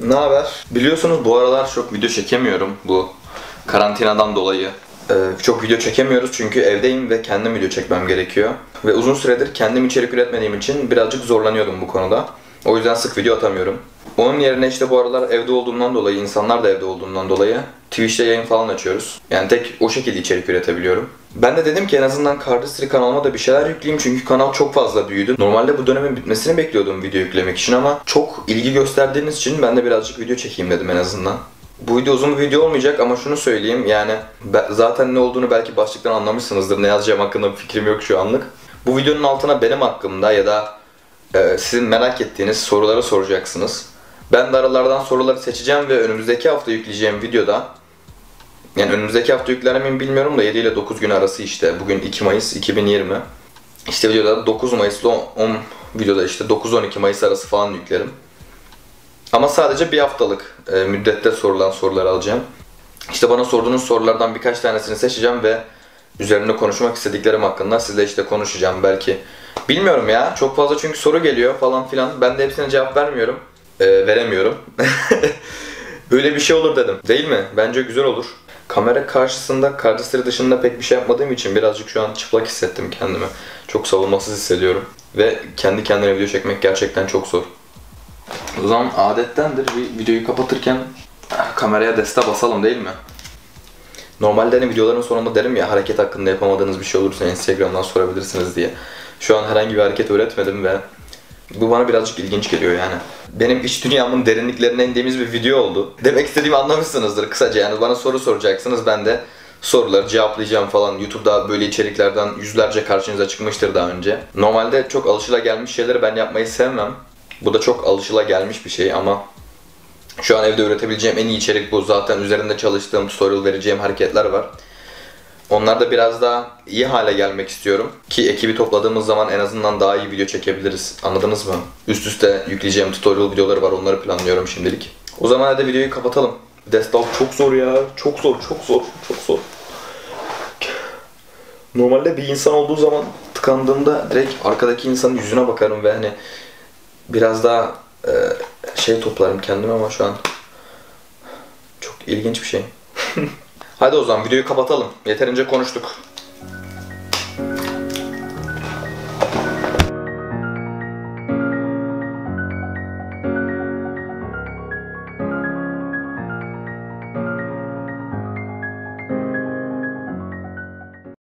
Ne haber? Biliyorsunuz bu aralar çok video çekemiyorum bu karantinadan dolayı. Ee, çok video çekemiyoruz çünkü evdeyim ve kendim video çekmem gerekiyor. Ve uzun süredir kendim içerik üretmediğim için birazcık zorlanıyordum bu konuda. O yüzden sık video atamıyorum. Onun yerine işte bu aralar evde olduğumdan dolayı, insanlar da evde olduğundan dolayı Twitch'te yayın falan açıyoruz. Yani tek o şekilde içerik üretebiliyorum. Ben de dedim ki en azından Cardistry kanalıma da bir şeyler yükleyeyim çünkü kanal çok fazla büyüdü. Normalde bu dönemin bitmesini bekliyordum video yüklemek için ama çok ilgi gösterdiğiniz için ben de birazcık video çekeyim dedim en azından. Bu video uzun bir video olmayacak ama şunu söyleyeyim yani zaten ne olduğunu belki başlıktan anlamışsınızdır. Ne yazacağım hakkında bir fikrim yok şu anlık. Bu videonun altına benim hakkımda ya da e, sizin merak ettiğiniz soruları soracaksınız. Ben de aralardan soruları seçeceğim ve önümüzdeki hafta yükleyeceğim videoda yani önümüzdeki hafta yükler bilmiyorum da 7 ile 9 gün arası işte. Bugün 2 Mayıs 2020. İşte videoda 9 Mayıs ile 10 videoda işte 9-12 Mayıs arası falan yüklerim. Ama sadece bir haftalık e, müddette sorulan soruları alacağım. İşte bana sorduğunuz sorulardan birkaç tanesini seçeceğim ve üzerinde konuşmak istediklerim hakkında sizle işte konuşacağım belki. Bilmiyorum ya. Çok fazla çünkü soru geliyor falan filan. Ben de hepsine cevap vermiyorum. E, veremiyorum. Böyle bir şey olur dedim. Değil mi? Bence güzel olur. Kamera karşısında Cardistry dışında pek bir şey yapmadığım için birazcık şu an çıplak hissettim kendimi. Çok savunmasız hissediyorum. Ve kendi kendine video çekmek gerçekten çok zor. O zaman adettendir bir videoyu kapatırken ah, kameraya deste basalım değil mi? Normalde hani videoların sonunda derim ya hareket hakkında yapamadığınız bir şey olursa Instagram'dan sorabilirsiniz diye. Şu an herhangi bir hareket öğretmedim ve bu bana birazcık ilginç geliyor yani. Benim iç dünyamın derinliklerine indiğimiz bir video oldu. Demek istediğimi anlamışsınızdır kısaca yani bana soru soracaksınız ben de soruları cevaplayacağım falan. YouTube'da böyle içeriklerden yüzlerce karşınıza çıkmıştır daha önce. Normalde çok alışılagelmiş şeyleri ben yapmayı sevmem. Bu da çok alışılagelmiş bir şey ama şu an evde üretebileceğim en iyi içerik bu. Zaten üzerinde çalıştığım, tutorial vereceğim hareketler var. Onlar da biraz daha iyi hale gelmek istiyorum. Ki ekibi topladığımız zaman en azından daha iyi video çekebiliriz. Anladınız mı? Üst üste yükleyeceğim tutorial videoları var. Onları planlıyorum şimdilik. O zaman hadi videoyu kapatalım. Desktop çok zor ya. Çok zor, çok zor, çok zor. Normalde bir insan olduğu zaman tıkandığımda direkt arkadaki insanın yüzüne bakarım ve hani biraz daha e, şey toplarım kendime ama şu an çok ilginç bir şey. Hadi o zaman videoyu kapatalım. Yeterince konuştuk.